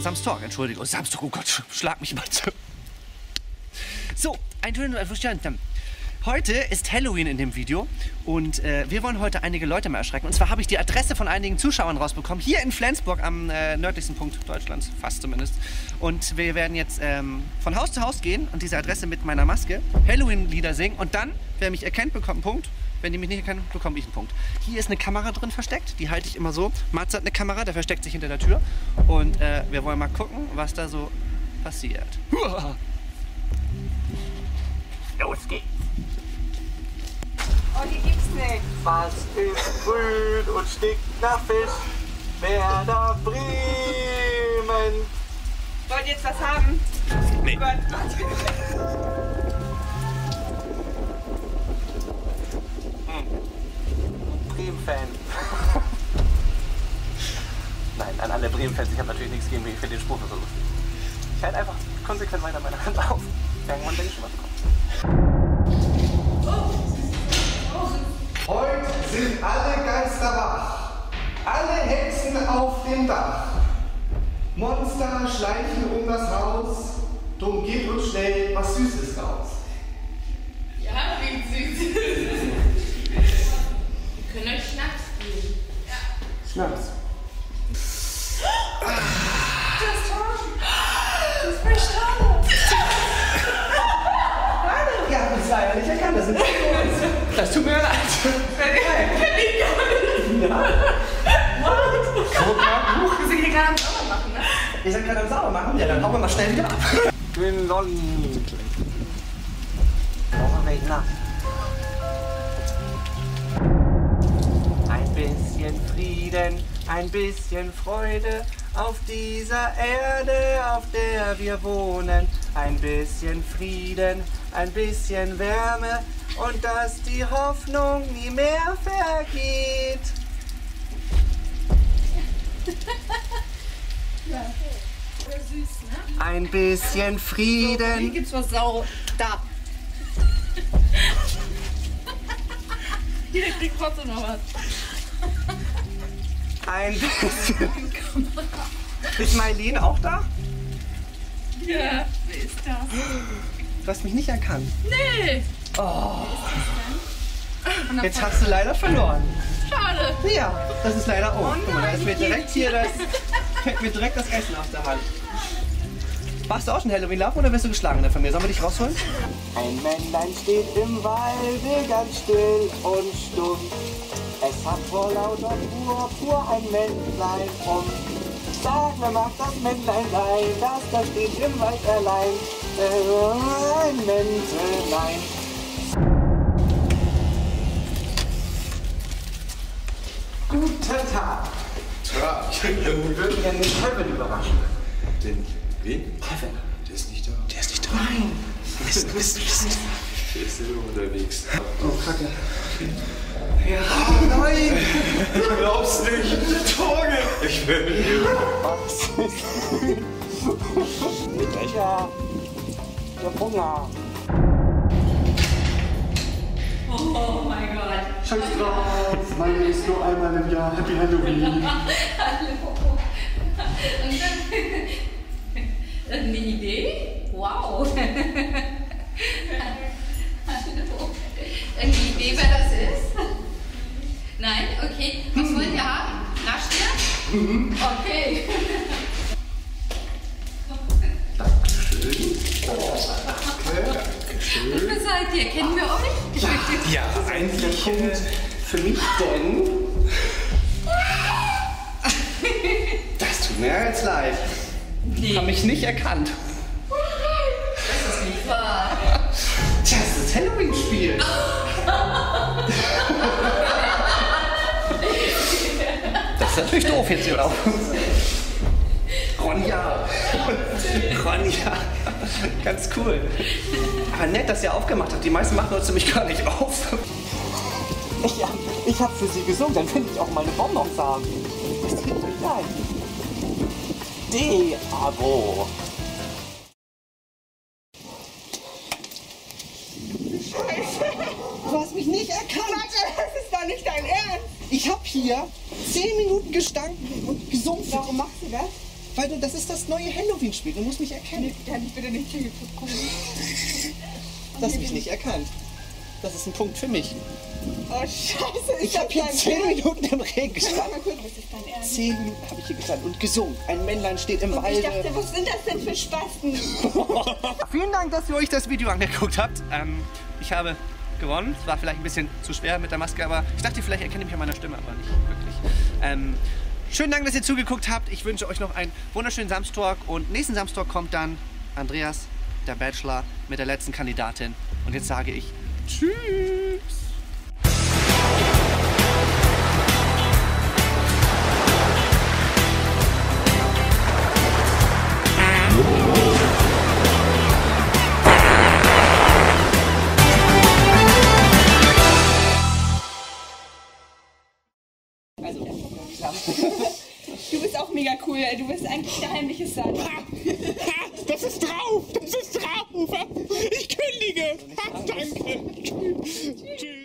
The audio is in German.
Samstag, Entschuldigung. Samstag, oh Gott, schlag mich mal zu. So, ein schöner Verstanden. Heute ist Halloween in dem Video und äh, wir wollen heute einige Leute mal erschrecken. Und zwar habe ich die Adresse von einigen Zuschauern rausbekommen, hier in Flensburg am äh, nördlichsten Punkt Deutschlands, fast zumindest. Und wir werden jetzt ähm, von Haus zu Haus gehen und diese Adresse mit meiner Maske Halloween-Lieder singen. Und dann, wer mich erkennt, bekommt einen Punkt. Wenn die mich nicht erkennen, bekomme ich einen Punkt. Hier ist eine Kamera drin versteckt, die halte ich immer so. Mats hat eine Kamera, der versteckt sich hinter der Tür. Und äh, wir wollen mal gucken, was da so passiert. Los geht's! Oh, hier gibt's nichts. Was ist grün und stinkt nach Fisch? Werder Bremen. Wollt ihr jetzt was haben? Nee. Gott. Bremen-Fan. Nein, an alle Bremen-Fans, ich habe natürlich nichts gegen mich, ich finde den Spruch so lustig. Ich halte einfach konsequent weiter meine Hand auf. Irgendwann denke ich schon was kommt. Heute sind alle Geister wach, alle Hexen auf dem Dach. Monster schleichen um das Haus, drum geht uns schnell was Süßes raus. Ja, wie süß. Wir können euch Schnaps geben. Schnaps. Ja, das ist leider nicht erkannt, das Das tut mir leid. Wir sind hier gerade am Sauber machen? Ihr seid gerade am Sauber machen, ja, dann hauen wir mal schnell wieder ab. Grün Lolli. Brauchen wir nach. Ein bisschen Frieden, ein bisschen Freude auf dieser Erde, auf der wir wohnen. Ein bisschen Frieden, ein bisschen Wärme und dass die Hoffnung nie mehr vergeht. Ein bisschen Hier Frieden. gibt's was Saures. Da. Hier kriegt trotzdem noch was. Ein bisschen. Ist Mailene auch da? Ja, wer ist das? Du hast mich nicht erkannt. Nee, Jetzt hast du leider verloren. schade. Ja, das ist leider oh. Guck mal, da ist mir direkt hier das, fällt mir direkt das Essen aus der Hand. Machst du auch schon Halloween laufen oder wirst du geschlagen von mir? Sollen wir dich rausholen? Ein Männlein steht im Walde ganz still und stumm. Es hat vor lauter Purpur ein Männlein um. Sag, wer mag das Männlein sein, das da steht im Wald allein. Ein Männlein. Guten Tag. Tja, Wir würden gerne den Kevin überraschen. den, wen? Kevin. Der ist nicht da. Der ist nicht da. Nein. Mist, Mist, Mist. Der ist selber unterwegs. Oh, Kacke. Ja, oh nein. Du glaubst nicht. Torge. Ich will hier. Ja. Der Hunger. Scheiß drauf. Meine ist nur einmal im Jahr. Happy Halloween. Hallo. Eine Idee? Wow. Hallo. Eine Idee, wer das ist? Nein? Okay. Was wollt ihr haben? Raschbier? Okay. Wer seid ihr? Kennen wir euch? Ja, eigentlich äh, für mich denn. Das tut mir ja jetzt leid. Nee. Hab mich nicht erkannt. Das ist nicht wahr. Tja, das ist das Halloween-Spiel. Das ist natürlich doof jetzt hier drauf. Ronja. Ronja. Ganz cool. Aber nett, dass ihr aufgemacht habt. Die meisten machen uns nämlich gar nicht auf. Ich, hab- ich habe für sie gesungen, dann könnte ich auch meine Bonbons haben. Das tut mir leid. D-Abo. Du hast mich nicht erkannt. Warte, das ist doch nicht dein Ernst. Ich habe hier zehn Minuten gestanden und gesungen. Warum machst du das? Weil du, das ist das neue Halloween-Spiel. Du musst mich erkennen. Kann ich bitte nicht? Du hast mich nicht erkannt. Das ist ein Punkt für mich. Oh, scheiße. Ich habe hier zehn Ernst. Minuten im Regen gestanden. Zehn Minuten habe ich hier gestanden und gesungen. Ein Männlein steht im Und ich dachte, was sind das denn für Spasten? Vielen Dank, dass ihr euch das Video angeguckt habt. Ähm, ich habe gewonnen. Es war vielleicht ein bisschen zu schwer mit der Maske, aber ich dachte, vielleicht erkenne ich mich an meiner Stimme, aber nicht wirklich. Ähm, schönen Dank, dass ihr zugeguckt habt. Ich wünsche euch noch einen wunderschönen Samstag und nächsten Samstag kommt dann Andreas, der Bachelor, mit der letzten Kandidatin. Und jetzt sage ich Tschüss. Mega cool. Du bist eigentlich der heimliche Sand. Das ist drauf! Das ist drauf! Ich kündige! Danke! Tschüss!